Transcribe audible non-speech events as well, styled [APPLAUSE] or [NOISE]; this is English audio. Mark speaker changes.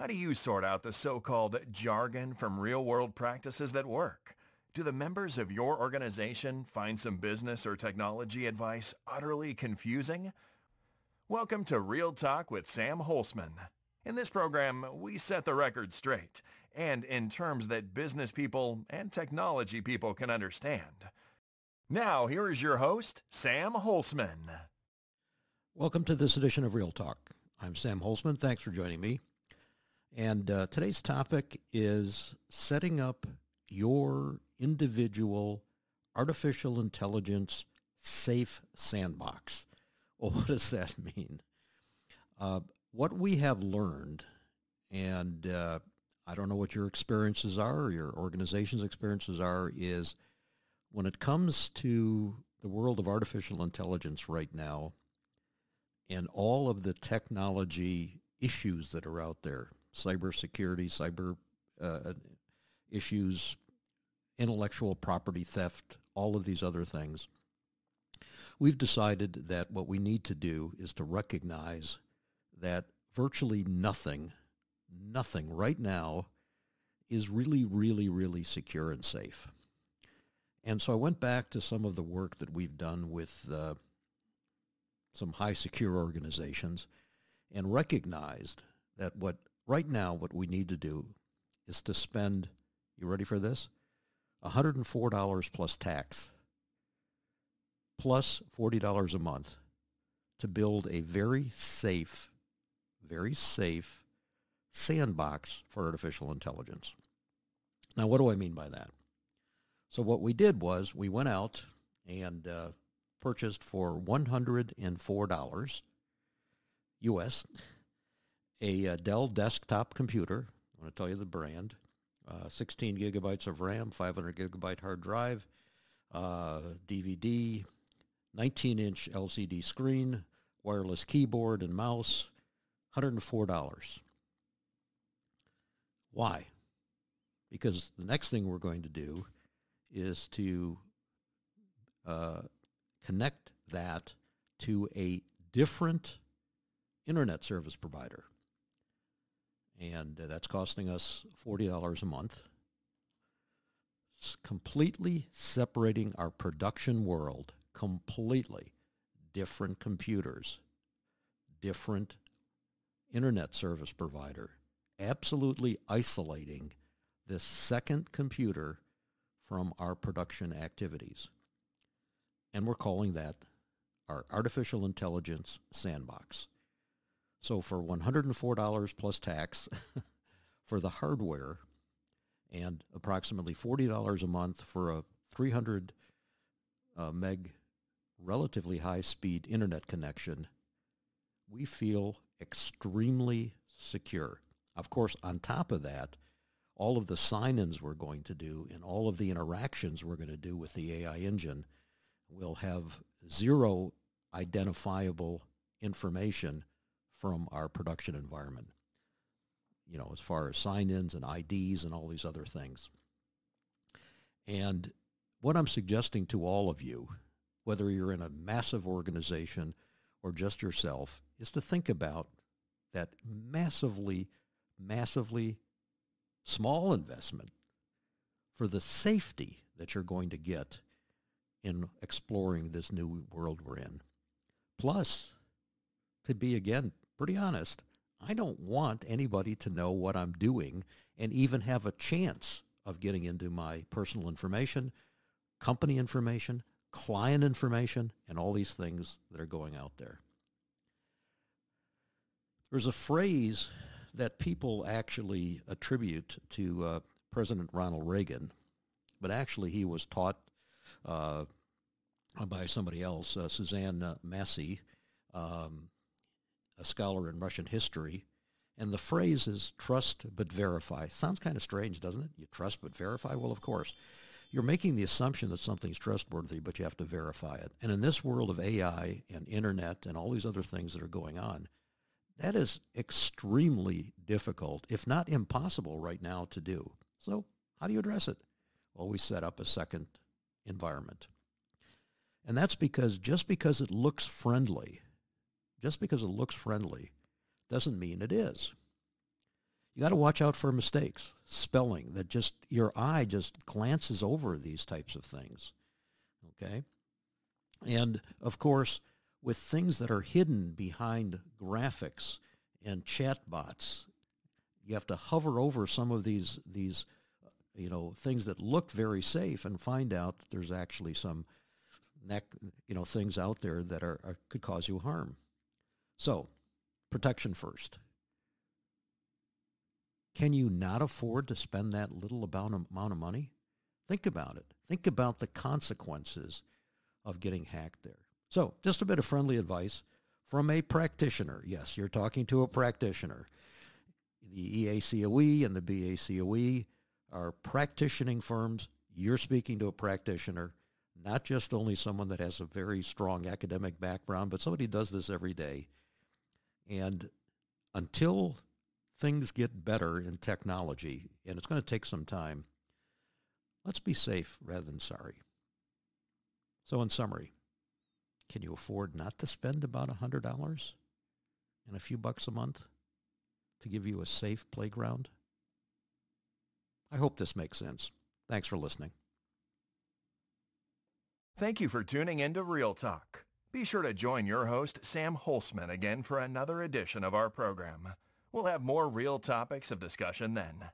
Speaker 1: How do you sort out the so-called jargon from real-world practices that work? Do the members of your organization find some business or technology advice utterly confusing? Welcome to Real Talk with Sam Holcman. In this program, we set the record straight and in terms that business people and technology people can understand. Now, here is your host, Sam Holcman.
Speaker 2: Welcome to this edition of Real Talk. I'm Sam Holcman. Thanks for joining me. And uh, today's topic is setting up your individual artificial intelligence safe sandbox. Well, [LAUGHS] what does that mean? Uh, what we have learned, and uh, I don't know what your experiences are or your organization's experiences are, is when it comes to the world of artificial intelligence right now and all of the technology issues that are out there, cybersecurity, cyber uh, issues, intellectual property theft, all of these other things. We've decided that what we need to do is to recognize that virtually nothing, nothing right now is really, really, really secure and safe. And so I went back to some of the work that we've done with uh, some high secure organizations and recognized that what right now what we need to do is to spend, you ready for this? $104 plus tax, plus $40 a month to build a very safe, very safe sandbox for artificial intelligence. Now, what do I mean by that? So what we did was we went out and uh, purchased for $104 US a, a uh, Dell desktop computer. I want to tell you the brand. Uh, 16 gigabytes of RAM, 500 gigabyte hard drive, uh, DVD, 19-inch LCD screen, wireless keyboard and mouse, $104. Why? Because the next thing we're going to do is to uh, connect that to a different internet service provider and uh, that's costing us $40 a month. It's completely separating our production world, completely different computers, different internet service provider, absolutely isolating this second computer from our production activities. And we're calling that our artificial intelligence sandbox. So for $104 plus tax [LAUGHS] for the hardware and approximately $40 a month for a 300 uh, meg relatively high speed internet connection, we feel extremely secure. Of course, on top of that, all of the sign-ins we're going to do and all of the interactions we're going to do with the AI engine will have zero identifiable information from our production environment. You know, as far as sign-ins and IDs and all these other things. And what I'm suggesting to all of you, whether you're in a massive organization or just yourself, is to think about that massively, massively small investment for the safety that you're going to get in exploring this new world we're in. Plus, to be again pretty honest, I don't want anybody to know what I'm doing and even have a chance of getting into my personal information, company information, client information, and all these things that are going out there. There's a phrase that people actually attribute to uh, President Ronald Reagan, but actually he was taught uh, by somebody else, uh, Suzanne Massie, um, a scholar in Russian history, and the phrase is trust but verify. Sounds kind of strange, doesn't it? You trust but verify? Well, of course. You're making the assumption that something's trustworthy, but you have to verify it. And in this world of AI and internet and all these other things that are going on, that is extremely difficult, if not impossible right now to do. So how do you address it? Well, we set up a second environment. And that's because just because it looks friendly just because it looks friendly doesn't mean it is. You got to watch out for mistakes, spelling that just your eye just glances over these types of things. Okay? And of course, with things that are hidden behind graphics and chatbots, you have to hover over some of these these you know things that look very safe and find out that there's actually some neck you know things out there that are, are could cause you harm. So, protection first. Can you not afford to spend that little amount of money? Think about it. Think about the consequences of getting hacked there. So, just a bit of friendly advice from a practitioner. Yes, you're talking to a practitioner. The EACOE and the BACOE are practicing firms. You're speaking to a practitioner, not just only someone that has a very strong academic background, but somebody does this every day. And until things get better in technology, and it's going to take some time, let's be safe rather than sorry. So in summary, can you afford not to spend about $100 and a few bucks a month to give you a safe playground? I hope this makes sense. Thanks for listening.
Speaker 1: Thank you for tuning in to Real Talk. Be sure to join your host, Sam Holcman, again for another edition of our program. We'll have more real topics of discussion then.